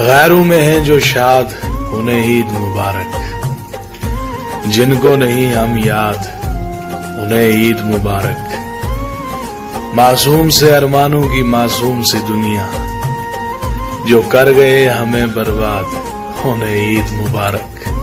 गैरों में हैं जो शाद, उन्हें ईद मुबारक। जिनको नहीं हम याद, उन्हें ईद मुबारक। मासूम से अरमानों की मासूम सी दुनिया। जो कर गए हमें बर्बाद, उन्हें ईद मुबारक।